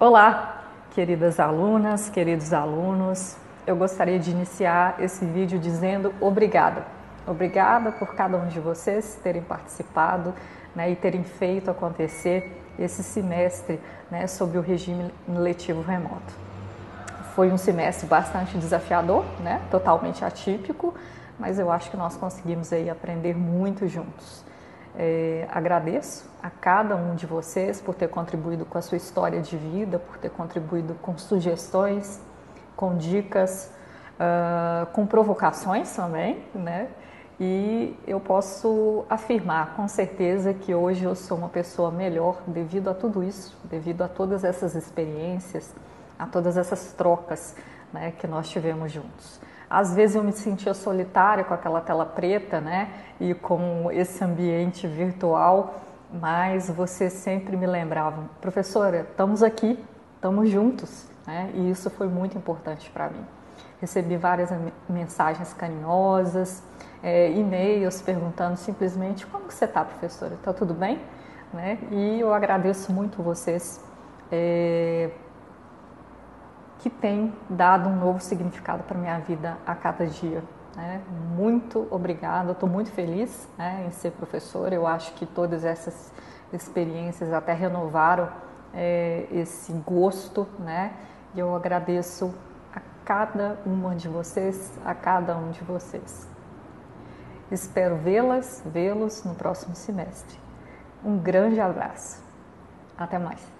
Olá, queridas alunas, queridos alunos. Eu gostaria de iniciar esse vídeo dizendo obrigada. Obrigada por cada um de vocês terem participado né, e terem feito acontecer esse semestre né, sobre o regime letivo remoto. Foi um semestre bastante desafiador, né, totalmente atípico, mas eu acho que nós conseguimos aí aprender muito juntos. É, agradeço a cada um de vocês por ter contribuído com a sua história de vida, por ter contribuído com sugestões, com dicas, uh, com provocações também, né? E eu posso afirmar com certeza que hoje eu sou uma pessoa melhor devido a tudo isso, devido a todas essas experiências, a todas essas trocas né, que nós tivemos juntos. Às vezes eu me sentia solitária com aquela tela preta, né? E com esse ambiente virtual, mas você sempre me lembrava, professora, estamos aqui, estamos juntos, né? E isso foi muito importante para mim. Recebi várias mensagens carinhosas, é, e-mails perguntando simplesmente como você está, professora? Está tudo bem? Né? E eu agradeço muito vocês é, que tem dado um novo significado para minha vida a cada dia. Né? Muito obrigada, estou muito feliz né, em ser professora. Eu acho que todas essas experiências até renovaram é, esse gosto, né? E eu agradeço a cada uma de vocês, a cada um de vocês. Espero vê-las, vê-los no próximo semestre. Um grande abraço. Até mais.